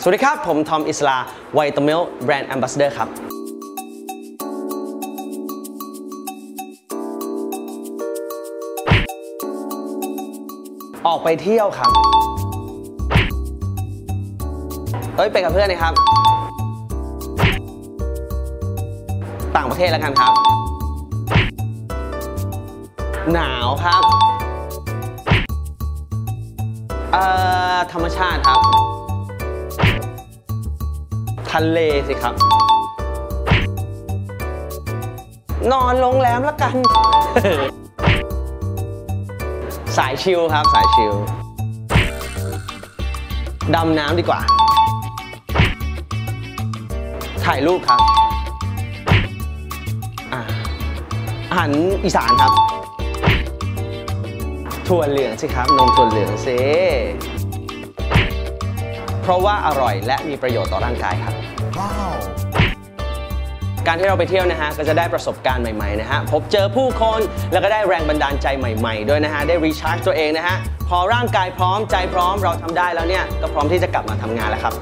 สวัสดีครับ ผมทอมอิศราไวตามิ้ลค์ brand ambassador ครับ ออกไปเที่ยวครับ เอ้ย ไปกับเพื่อนนะครับ ต่างประเทศแล้วกันครับ หนาวครับ เอ่อ ธรรมชาติครับ ทะเลสิครับ นอนโรงแรมล้วกัน สายชิลครับสายชิลดำน้ำดีกว่า ถ่ายรูปครับอ่าอาหารอีสานครับถั่วเหลืองสิครับนมถั่วเหลืองสิเพราะว่าอร่อยและมีประโยชน์ต่อร่างกายครับ การที่เราไปเที่ยวนะฮะก็จะได้ประสบการณ์ใหม่ๆนะฮะพบเจอผู้คนแล้วก็ได้แรงบันดาลใจใหม่ ๆ ด้วยนะฮะได้รีชาร์จตัวเองนะฮะพอร่างกายพร้อมใจพร้อมเราทำได้แล้วเนี่ยก็พร้อมที่จะกลับมาทำงานแล้วครับ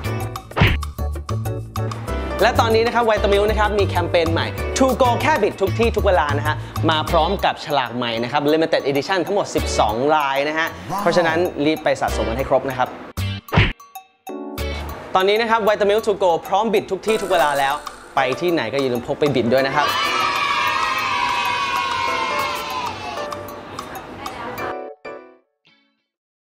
และตอนนี้นะครับไวตามิลนะครับมีแคมเปญใหม่ To Go แค่บิดทุกที่ทุกเวลานะฮะ มาพร้อมกับฉลากใหม่นะครับ Limited Edition ทั้งหมด 12 ลายนะฮะ เพราะฉะนั้นรีบไปสะสมกันให้ครบนะครับ ตอนนี้นะครับวิตามินทูโกพร้อมบิดทุกที่ทุกเวลาแล้ว ไปที่ไหนก็อย่าลืมพกไปบิดด้วยนะครับ